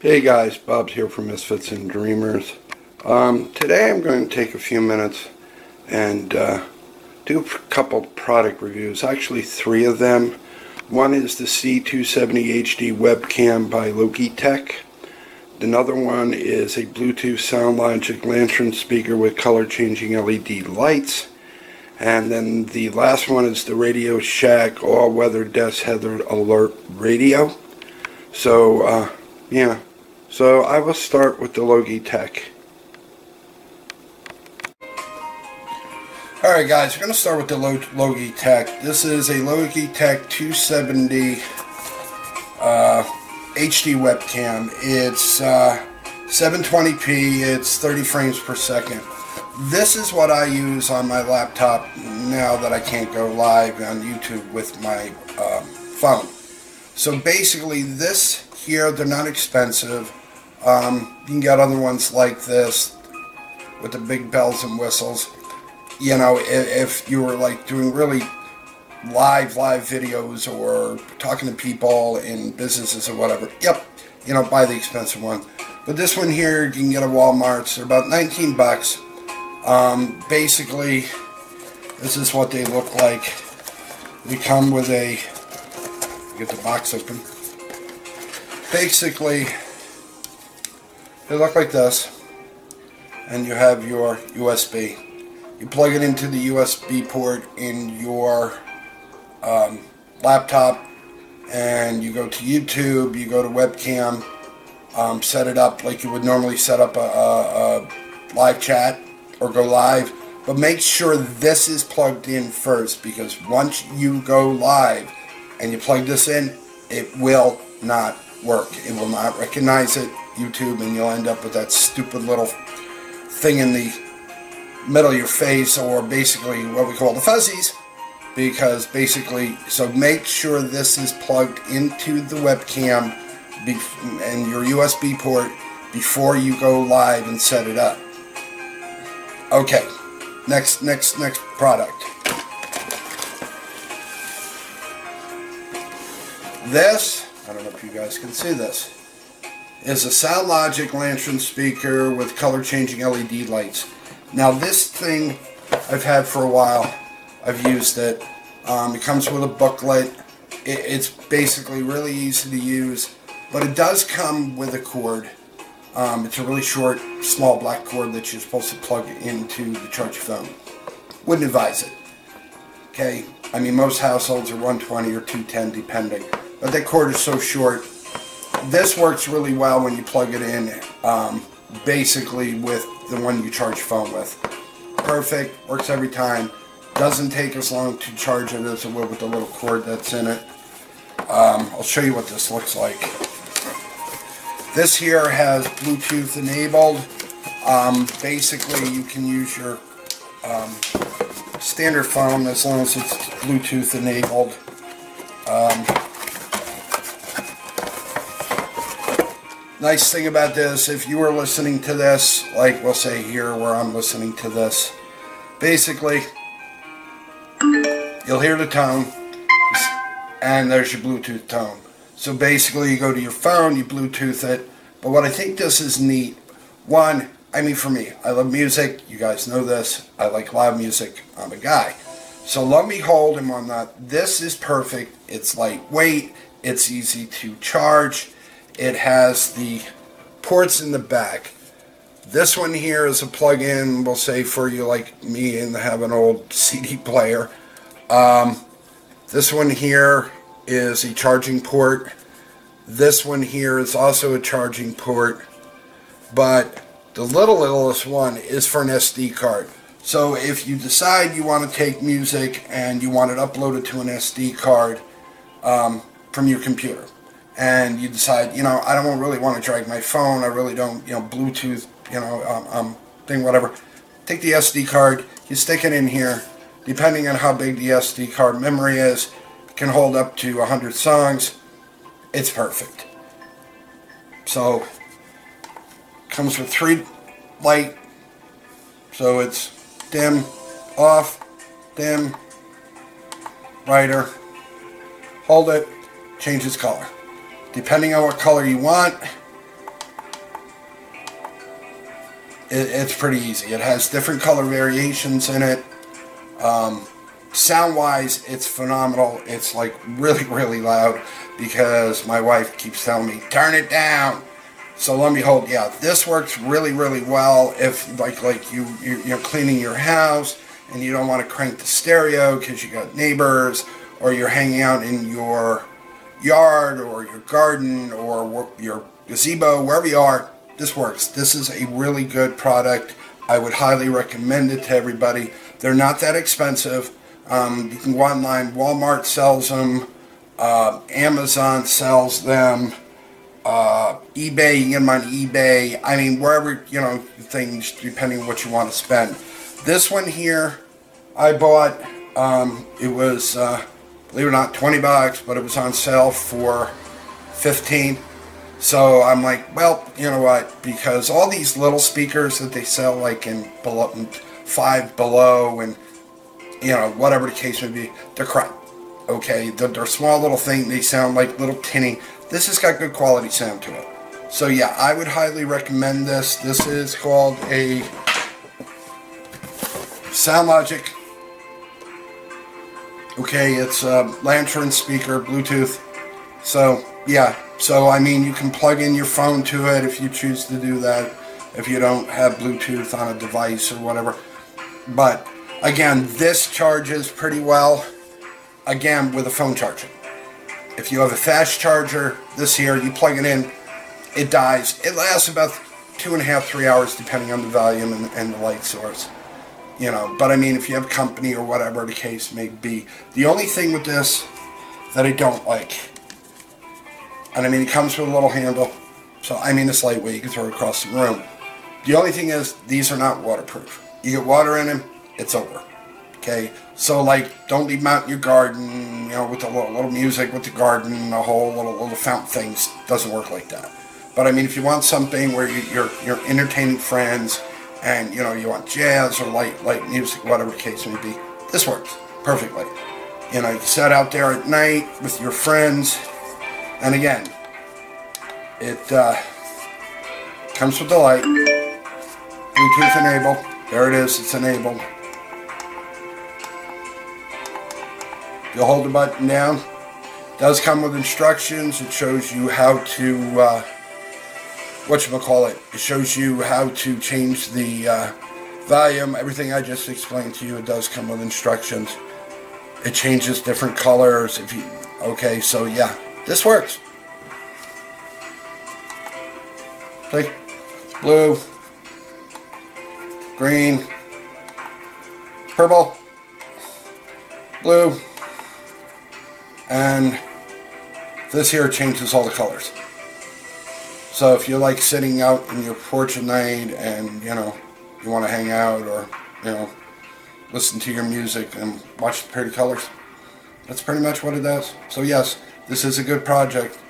Hey guys, Bob's here from Misfits and Dreamers. Um, today I'm going to take a few minutes and uh, do a couple product reviews, actually three of them. One is the C270 HD webcam by Logitech. Another one is a Bluetooth SoundLogic lantern speaker with color changing LED lights. And then the last one is the Radio Shack all-weather desk heather alert radio. So, uh, yeah. So I will start with the Logitech. Alright guys, we're going to start with the Logitech. This is a Logitech 270 uh, HD webcam. It's uh, 720p, it's 30 frames per second. This is what I use on my laptop now that I can't go live on YouTube with my uh, phone. So basically this here, they're not expensive. Um, you can get other ones like this with the big bells and whistles. You know, if, if you were like doing really live, live videos or talking to people in businesses or whatever, yep, you know, buy the expensive one. But this one here, you can get at Walmart. They're about 19 bucks. Um, basically, this is what they look like. They come with a, get the box open. Basically, they look like this. And you have your USB. You plug it into the USB port in your um, laptop and you go to YouTube, you go to webcam, um, set it up like you would normally set up a, a, a live chat or go live. But make sure this is plugged in first because once you go live and you plug this in, it will not work. It will not recognize it, YouTube, and you'll end up with that stupid little thing in the middle of your face or basically what we call the fuzzies because basically, so make sure this is plugged into the webcam and your USB port before you go live and set it up. Okay, next, next, next product. This, I don't know if you guys can see this, is a SoundLogic Lantern speaker with color changing LED lights. Now this thing I've had for a while. I've used it. Um, it comes with a booklet. It, it's basically really easy to use, but it does come with a cord. Um, it's a really short, small black cord that you're supposed to plug into the charge phone. Wouldn't advise it. Okay, I mean most households are 120 or 210 depending, but that cord is so short. This works really well when you plug it in, um, basically with the one you charge your phone with. Perfect, works every time. Doesn't take as long to charge it as it would with the little cord that's in it. Um, I'll show you what this looks like. This here has Bluetooth enabled. Um, basically, you can use your um, standard phone as long as it's Bluetooth enabled. Um, nice thing about this, if you are listening to this, like we'll say here where I'm listening to this, basically you'll hear the tone, and there's your Bluetooth tone. So basically, you go to your phone, you Bluetooth it. But what I think this is neat, one, I mean for me, I love music. You guys know this. I like live music. I'm a guy. So let me hold him on that. This is perfect. It's lightweight. It's easy to charge. It has the ports in the back. This one here is a plug-in, we'll say for you like me and have an old CD player. Um, this one here is a charging port. This one here is also a charging port. But the little littlest one is for an SD card. So if you decide you want to take music and you want it uploaded to an SD card um, from your computer, and you decide, you know, I don't really want to drag my phone, I really don't, you know, Bluetooth, you know, um, um, thing, whatever. Take the SD card, you stick it in here, depending on how big the SD card memory is, can hold up to 100 songs. It's perfect. So, comes with three light, so it's dim, off, dim, brighter. Hold it, changes color. Depending on what color you want, it, it's pretty easy. It has different color variations in it. Um, sound wise, it's phenomenal. It's like really, really loud because my wife keeps telling me, turn it down. So lo and behold, yeah, this works really, really well if like like you you're cleaning your house and you don't want to crank the stereo because you got neighbors or you're hanging out in your yard or your garden or your gazebo, wherever you are, this works. This is a really good product. I would highly recommend it to everybody. They're not that expensive. Um, you can go online. Walmart sells them. Uh, Amazon sells them. Uh, eBay, you can get them on eBay. I mean, wherever, you know, things, depending on what you want to spend. This one here, I bought, um, it was, uh, believe it or not, 20 bucks, but it was on sale for 15 so I'm like, well, you know what? Because all these little speakers that they sell, like in below, in five below, and you know whatever the case may be, they're crap. Okay, they're, they're small little thing. They sound like little tinny. This has got good quality sound to it. So yeah, I would highly recommend this. This is called a SoundLogic. Okay, it's a Lantern speaker, Bluetooth. So yeah, so I mean you can plug in your phone to it if you choose to do that, if you don't have Bluetooth on a device or whatever. But again, this charges pretty well, again with a phone charger. If you have a fast charger, this here, you plug it in, it dies. It lasts about two and a half, three hours depending on the volume and, and the light source. You know, but I mean if you have company or whatever the case may be. The only thing with this that I don't like and I mean, it comes with a little handle. So, I mean, it's lightweight. You can throw it across the room. The only thing is, these are not waterproof. You get water in them, it's over. Okay? So, like, don't leave them out in your garden, you know, with the little, little music with the garden, the whole little, little fountain things. Doesn't work like that. But, I mean, if you want something where you, you're, you're entertaining friends and, you know, you want jazz or light, light music, whatever the case may be, this works perfectly. You know, you sit out there at night with your friends, and again, it uh, comes with the light. Bluetooth enabled. There it is, it's enabled. You hold the button down. It does come with instructions. It shows you how to, uh, call it. It shows you how to change the uh, volume. Everything I just explained to you, it does come with instructions. It changes different colors. If you, okay, so yeah, this works. See? Blue, green, purple, blue, and this here changes all the colors. So if you like sitting out in your porch at night and, you know, you want to hang out or, you know, listen to your music and watch the pretty colors, that's pretty much what it does. So yes, this is a good project.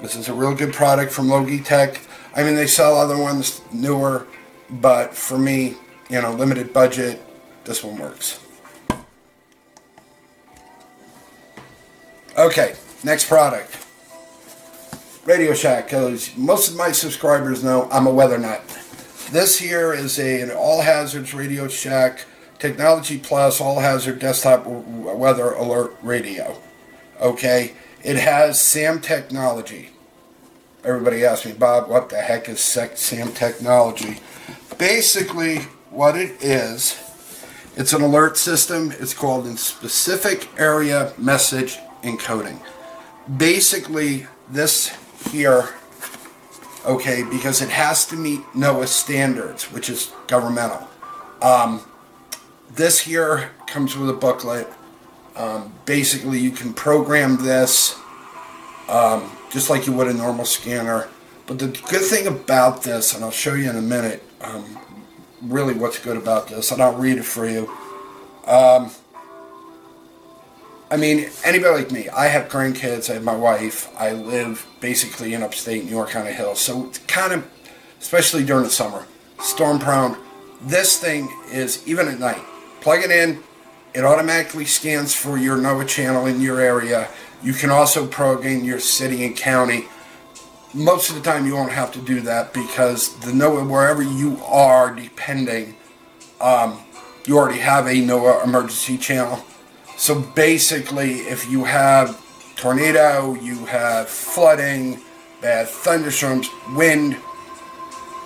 This is a real good product from Logitech. I mean, they sell other ones newer, but for me, you know, limited budget, this one works. Okay, next product. Radio Shack, because most of my subscribers know I'm a weather nut. This here is a, an all hazards Radio Shack Technology Plus All Hazard Desktop Weather Alert Radio. Okay, it has SAM technology. Everybody asks me, Bob, what the heck is SAM technology? Basically, what it is, it's an alert system. It's called in specific area message encoding. Basically, this here, okay, because it has to meet NOAA standards, which is governmental. Um, this here comes with a booklet. Um, basically, you can program this um, just like you would a normal scanner. But the good thing about this, and I'll show you in a minute, um, really what's good about this, and I'll read it for you. Um, I mean, anybody like me, I have grandkids, I have my wife, I live basically in upstate New York on a hill, so it's kind of, especially during the summer, storm prone. This thing is, even at night, plug it in, it automatically scans for your NOAA channel in your area. You can also program your city and county. most of the time you won't have to do that because the NOAA, wherever you are, depending, um, you already have a NOAA emergency channel. So basically, if you have tornado, you have flooding, bad thunderstorms, wind,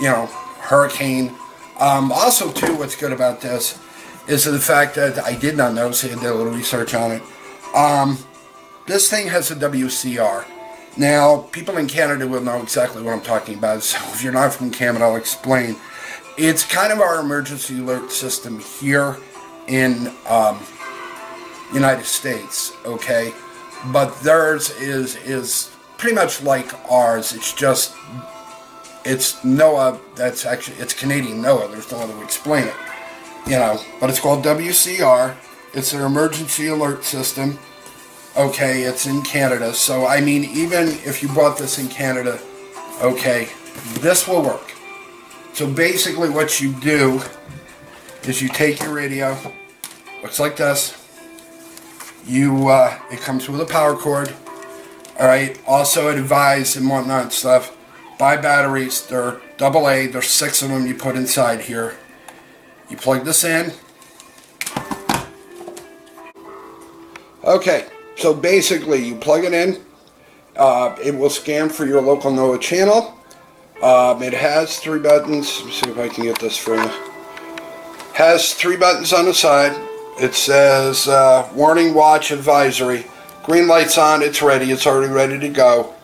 you know, hurricane. Um, also, too, what's good about this is the fact that I did not know, so I did a little research on it. Um, this thing has a WCR. Now, people in Canada will know exactly what I'm talking about, so if you're not from Canada, I'll explain. It's kind of our emergency alert system here in um, United States, okay? But theirs is is pretty much like ours. It's just it's NOAA. That's actually it's Canadian NOAA. There's no other way to explain it, you know. But it's called WCR. It's an emergency alert system. Okay, it's in Canada. So I mean, even if you bought this in Canada, okay, this will work. So basically, what you do is you take your radio. Looks like this you uh, it comes with a power cord all right also advise and whatnot stuff buy batteries they're double A there's six of them you put inside here. You plug this in. Okay so basically you plug it in uh, it will scan for your local NOAA channel. Um, it has three buttons let me see if I can get this for you. Has three buttons on the side it says uh, warning watch advisory. Green light's on, it's ready, it's already ready to go.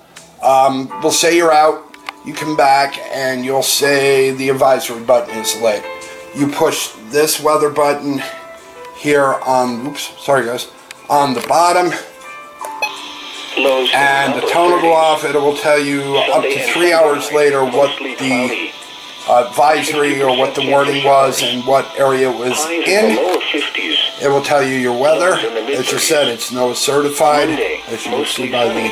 Um, we'll say you're out, you come back and you'll say the advisory button is lit. You push this weather button here on, oops, sorry guys, on the bottom and the tone will go off. It will tell you up to three hours later what the advisory or what the warning was and what area it was in. It will tell you your weather. As you said, it's NOAA certified, as you can see by the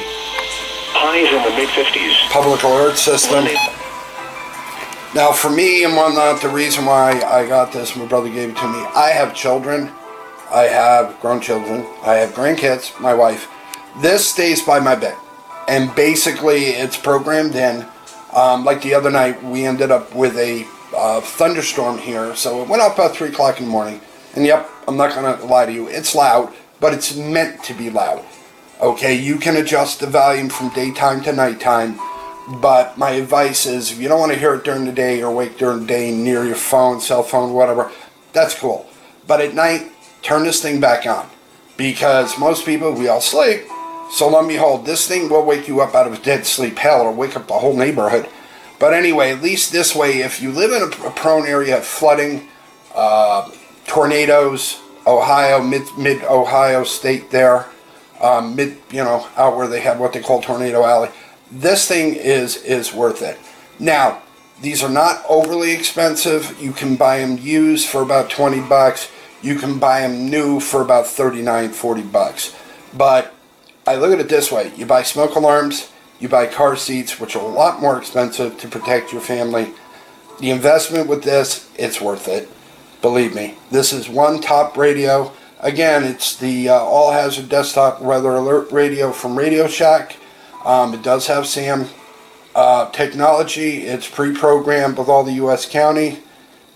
public alert system. Now, for me and whatnot, the reason why I got this, my brother gave it to me, I have children. I have grown children. I have grandkids, my wife. This stays by my bed. And basically, it's programmed in um, like the other night, we ended up with a uh, thunderstorm here, so it went up about 3 o'clock in the morning. And yep, I'm not going to lie to you, it's loud, but it's meant to be loud. Okay, you can adjust the volume from daytime to nighttime, but my advice is if you don't want to hear it during the day or wake during the day near your phone, cell phone, whatever, that's cool. But at night, turn this thing back on. Because most people, we all sleep, so lo and behold, this thing will wake you up out of a dead sleep. Hell, it'll wake up the whole neighborhood. But anyway, at least this way, if you live in a, prone area of flooding, uh, tornadoes, Ohio, mid, mid Ohio state there, um, mid, you know, out where they have what they call Tornado Alley, this thing is, is worth it. Now, these are not overly expensive. You can buy them used for about 20 bucks. You can buy them new for about 39, 40 bucks. But I look at it this way. You buy smoke alarms, you buy car seats, which are a lot more expensive to protect your family. The investment with this, it's worth it. Believe me. This is one top radio. Again, it's the uh, All Hazard Desktop Weather Alert radio from Radio Shack. Um, it does have SAM uh, technology. It's pre-programmed with all the U.S. county.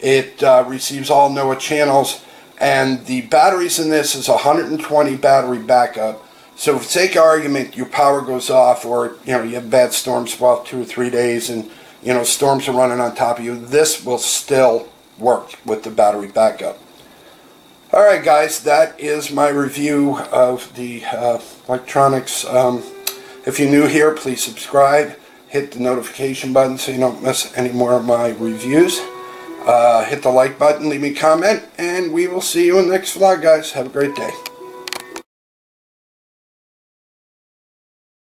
It uh, receives all NOAA channels. And the batteries in this is 120 battery backup. So for sake of argument, your power goes off or, you know, you have bad storms for about two or three days and, you know, storms are running on top of you, this will still work with the battery backup. Alright guys, that is my review of the uh, electronics. Um, if you're new here, please subscribe. Hit the notification button so you don't miss any more of my reviews. Uh, hit the like button, leave me a comment, and we will see you in the next vlog, guys. Have a great day.